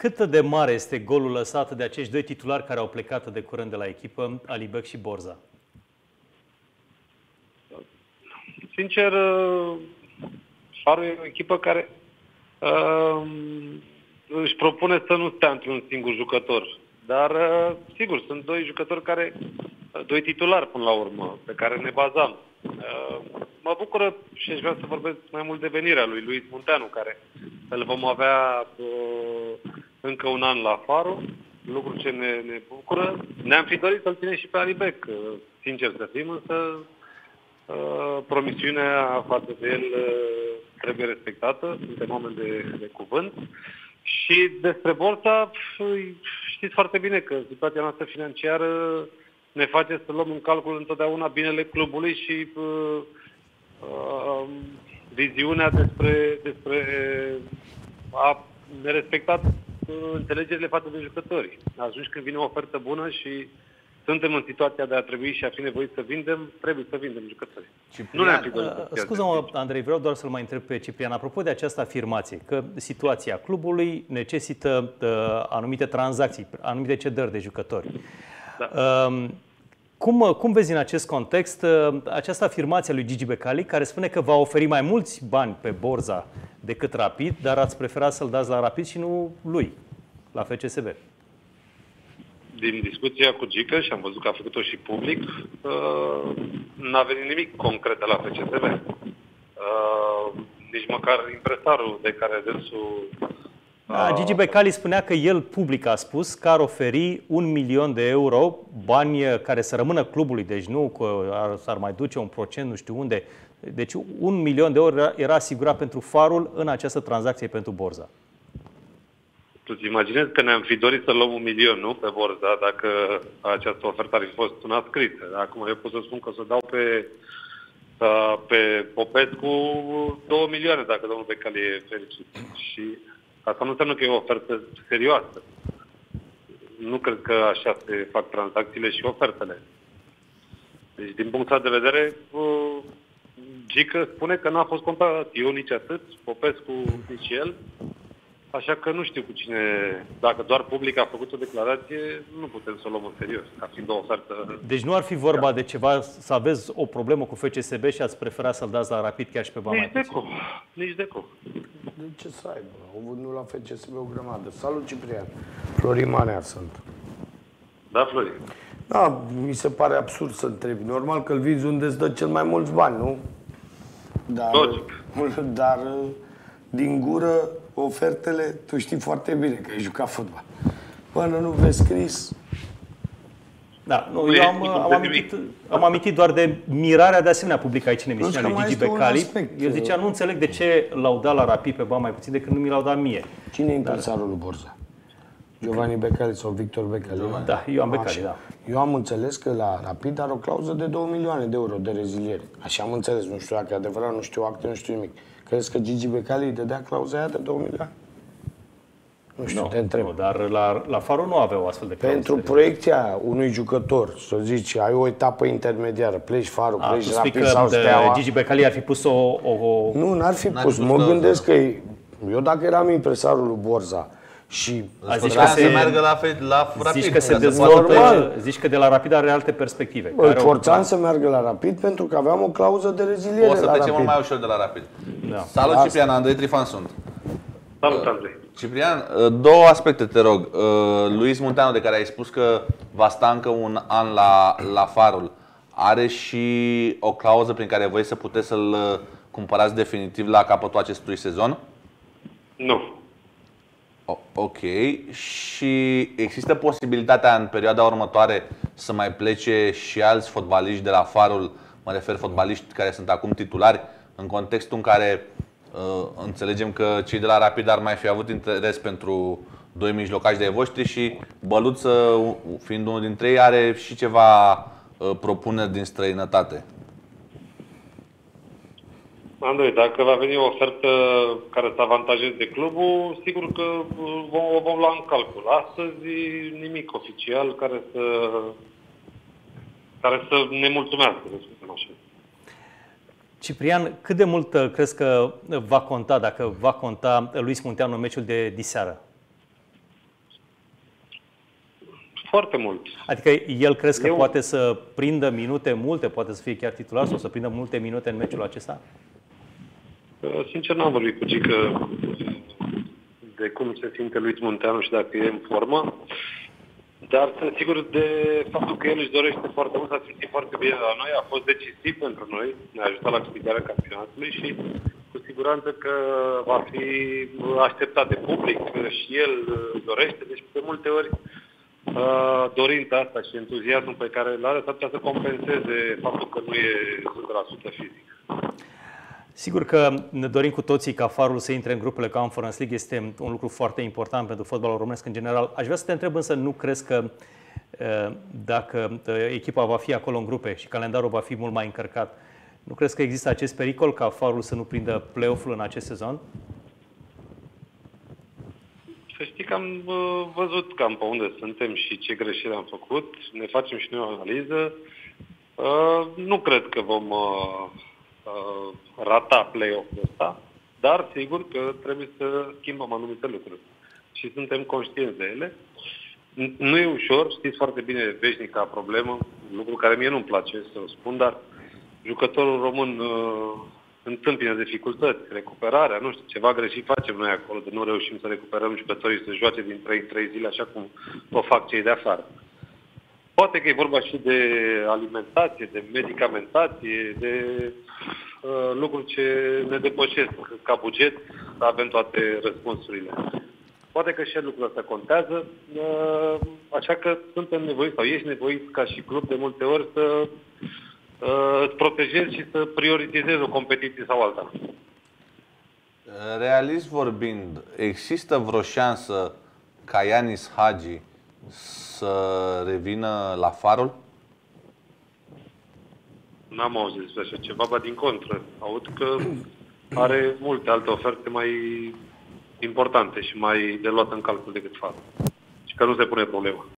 Cât de mare este golul lăsat de acești doi titulari care au plecat de curând de la echipă, Alibec și Borza? Sincer, Farul e o echipă care uh, își propune să nu stea într-un singur jucător. Dar, uh, sigur, sunt doi jucători care, uh, doi titulari până la urmă, pe care ne bazam. Uh, mă bucură și aș vrea să vorbesc mai mult de venirea lui Luis Munteanu, care îl vom avea uh, încă un an la Faro, lucru ce ne, ne bucură. Ne-am fi dorit să-l ținem și pe Alibec, uh, sincer să fim, însă uh, promisiunea față de el uh, trebuie respectată, suntem oameni de, de cuvânt. Și despre Borța, știți foarte bine că situația noastră financiară ne face să luăm în calcul întotdeauna binele clubului și uh, uh, viziunea despre, despre a nerespectat uh, înțelegerile față de jucători. Atunci când vine o ofertă bună și suntem în situația de a trebui și a fi nevoit să vindem, trebuie să vindem jucători. Ciprian, nu ne-am fi uh, Scuză-mă, Andrei, vreau doar să-l mai întreb pe Ciprian. Apropo de această afirmație, că situația clubului necesită uh, anumite tranzacții, anumite cedări de jucători. Da. Uh, cum, cum vezi în acest context uh, această afirmație a lui Gigi Becali, care spune că va oferi mai mulți bani pe Borza decât Rapid, dar ați preferat să-l dați la Rapid și nu lui, la FCSB? din discuția cu Gică și am văzut că a făcut-o și public, uh, n-a venit nimic concret de la FCSB. Uh, nici măcar impresarul de care dânsul da, Gigi Becali spunea că el public a spus că ar oferi un milion de euro, bani care să rămână clubului, deci nu că ar, s-ar mai duce un procent nu știu unde. Deci un milion de euro era asigurat pentru farul în această tranzacție pentru Borza. Tu îți imaginezi că ne-am fi dorit să luăm un milion, nu, pe Borza, dacă această ofertă ar fi fost una scrisă. Acum eu pot să spun că o să dau pe, pe Popescu 2 milioane, dacă domnul Becali e fericit. Și Asta nu înseamnă că e o ofertă serioasă. Nu cred că așa se fac tranzacțiile și ofertele. Deci, din punctul de vedere, Gică spune că n-a fost contact. Eu nici atât, Popescu nici el. Așa că nu știu cu cine, dacă doar public a făcut o declarație, nu putem să o luăm în serios, ca fiind o ofertă. Deci nu ar fi vorba da. de ceva, să aveți o problemă cu FCSB și ați prefera să-l dați la rapid chiar și pe bani Nici de cum, nici de cum. De ce să aibă? Au văzut la FCSB o grămadă. Salut, Ciprian. Florin Manea sunt. Da, Florin. Da, mi se pare absurd să întrebi. Normal că îl vizi unde îți dă cel mai mulți bani, nu? Dar, Logic. Dar din gură ofertele, tu știi foarte bine că ai jucat fotbal. Până nu vezi scris, da, nu, eu am, am, amintit, am amintit doar de mirarea de asemenea publică aici în emisiunea lui Gigi Becali. El zicea, nu înțeleg de ce l-au dat la Rapid pe bani mai puțin decât nu mi l-au dat mie. Cine e impresarul lui Borza? Giovanni Becali sau Victor Becali? Da, eu am Becali, da. Eu am înțeles că la Rapid are o clauză de 2 milioane de euro de reziliere. Așa am înțeles, nu știu dacă e adevărat, nu știu acte, nu știu nimic. Crezi că Gigi Becali îi dădea clauza aia de 2 milioane? Nu știu, no, te întreb. Nu, dar la, la Faro nu aveau astfel de clauze. Pentru proiecția unui jucător, să zici, ai o etapă intermediară, pleci Faro, A, pleci Rapid sau Steaua... Gigi Becali ar fi pus o... o, o... Nu, n-ar fi pus. Mă gândesc că eu dacă eram impresarul lui Borza, și a zici că se, să meargă la, la rapid. Zici că se dezvoltă, zici că de la rapid are alte perspective. Îl forțam să meargă la rapid pentru că aveam o clauză de reziliere O să la trecem mai ușor de la rapid. Da. Salut Asta. Ciprian, Andrei Trifan sunt. Salut Andrei. Ciprian, uh, două aspecte te rog. Uh, Luis Munteanu, de care ai spus că va sta încă un an la, la Farul, are și o clauză prin care voi să puteți să-l uh, cumpărați definitiv la capătul acestui sezon? Nu. Ok. Și există posibilitatea în perioada următoare să mai plece și alți fotbaliști de la Farul, mă refer fotbaliști care sunt acum titulari, în contextul în care uh, înțelegem că cei de la Rapid ar mai fi avut interes pentru doi mijlocași de voștri și Băluță, fiind unul dintre ei, are și ceva uh, propuneri din străinătate. Andrei, dacă va veni o ofertă care să avantajeze clubul, sigur că vom, o vom lua în calcul. Astăzi nimic oficial care să, care să ne mulțumească, să spunem așa. Ciprian, cât de mult uh, crezi că va conta, dacă va conta Luis Munteanu în meciul de diseară? Foarte mult. Adică el crezi că Eu... poate să prindă minute multe, poate să fie chiar titular sau să prindă multe minute în meciul acesta? Uh, sincer, n-am vorbit cu Gică de cum se simte lui Munteanu și dacă e în formă. Dar sunt sigur de faptul că el își dorește foarte mult, s-a simțit foarte bine la noi, a fost decisiv pentru noi, ne-a ajutat la câștigarea campionatului și cu siguranță că va fi așteptat de public și el dorește, deci de multe ori uh, dorința asta și entuziasmul pe care îl are s-ar putea să compenseze faptul că nu e 100% fizic. Sigur că ne dorim cu toții ca Farul să intre în grupele Conference League. Este un lucru foarte important pentru fotbalul românesc în general. Aș vrea să te întreb însă, nu crezi că dacă echipa va fi acolo în grupe și calendarul va fi mult mai încărcat, nu crezi că există acest pericol ca Farul să nu prindă play-off-ul în acest sezon? Să știi că am văzut cam pe unde suntem și ce greșeli am făcut. Ne facem și noi o analiză. Nu cred că vom uh, rata play-off-ul ăsta, dar sigur că trebuie să schimbăm anumite lucruri. Și suntem conștienți de ele. Nu e ușor, știți foarte bine veșnica problemă, lucru care mie nu-mi place să o spun, dar jucătorul român uh, întâmpină dificultăți, recuperarea, nu știu, ceva greșit facem noi acolo, de nu reușim să recuperăm jucătorii să joace din 3 3 zile așa cum o fac cei de afară. Poate că e vorba și de alimentație, de medicamentație, de uh, lucruri ce ne depășesc ca buget, să avem toate răspunsurile. Poate că și lucrul ăsta contează, uh, așa că suntem nevoiți sau ești nevoit ca și club de multe ori să uh, îți protejezi și să prioritizezi o competiție sau alta. Realist vorbind, există vreo șansă ca Ianis Hagi să revină la farul? N-am auzit despre așa ceva, ba din contră. Aud că are multe alte oferte mai importante și mai de luat în calcul decât farul. Și că nu se pune problema.